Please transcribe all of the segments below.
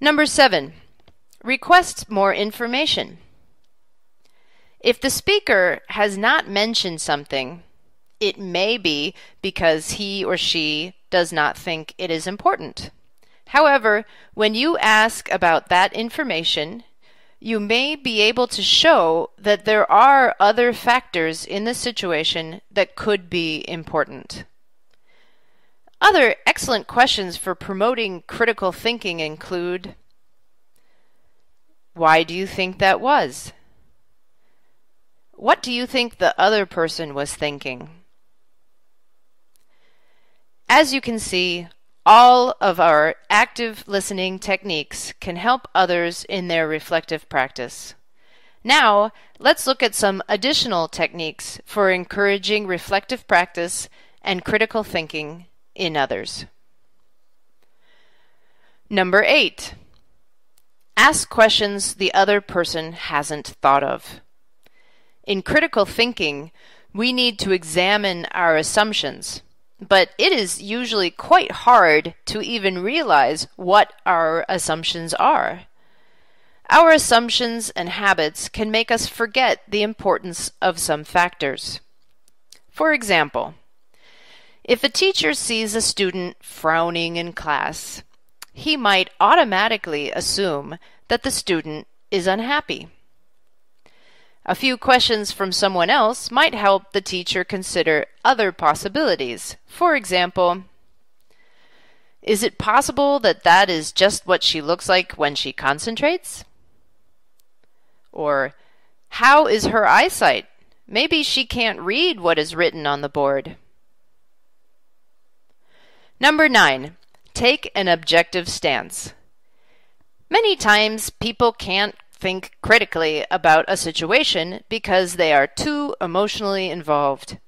Number seven, request more information. If the speaker has not mentioned something, it may be because he or she does not think it is important. However, when you ask about that information, you may be able to show that there are other factors in the situation that could be important. Other excellent questions for promoting critical thinking include Why do you think that was? What do you think the other person was thinking? As you can see, all of our active listening techniques can help others in their reflective practice. Now, let's look at some additional techniques for encouraging reflective practice and critical thinking in others. Number eight, ask questions the other person hasn't thought of. In critical thinking, we need to examine our assumptions, but it is usually quite hard to even realize what our assumptions are. Our assumptions and habits can make us forget the importance of some factors. For example, if a teacher sees a student frowning in class, he might automatically assume that the student is unhappy. A few questions from someone else might help the teacher consider other possibilities. For example, is it possible that that is just what she looks like when she concentrates? Or, how is her eyesight? Maybe she can't read what is written on the board. Number nine, take an objective stance. Many times people can't think critically about a situation because they are too emotionally involved.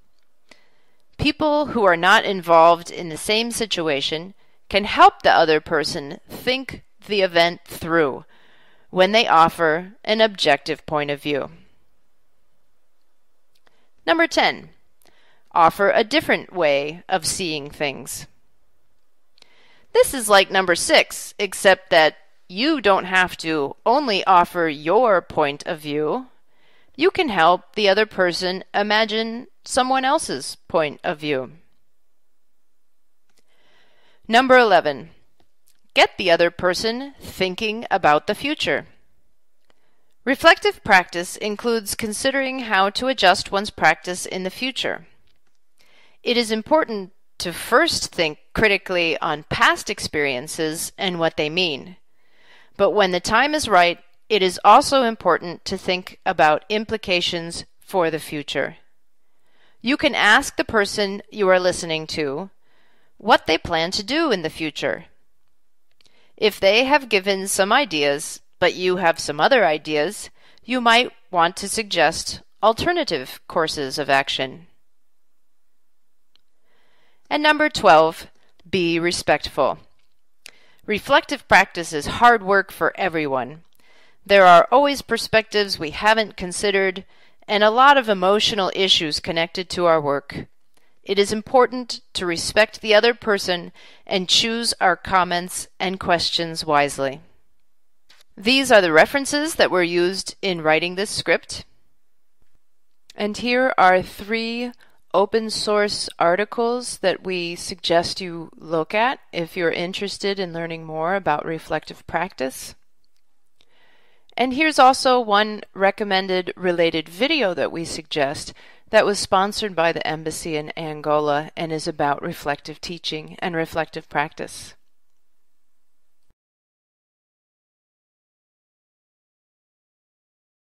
People who are not involved in the same situation can help the other person think the event through when they offer an objective point of view. Number 10. Offer a different way of seeing things. This is like number six, except that you don't have to only offer your point of view. You can help the other person imagine someone else's point of view. Number 11. Get the other person thinking about the future. Reflective practice includes considering how to adjust one's practice in the future. It is important to first think critically on past experiences and what they mean. But when the time is right, it is also important to think about implications for the future. You can ask the person you are listening to what they plan to do in the future. If they have given some ideas, but you have some other ideas, you might want to suggest alternative courses of action. And number 12, be respectful. Reflective practice is hard work for everyone. There are always perspectives we haven't considered and a lot of emotional issues connected to our work. It is important to respect the other person and choose our comments and questions wisely. These are the references that were used in writing this script. And here are three open source articles that we suggest you look at if you're interested in learning more about reflective practice. And here's also one recommended related video that we suggest that was sponsored by the embassy in Angola and is about reflective teaching and reflective practice.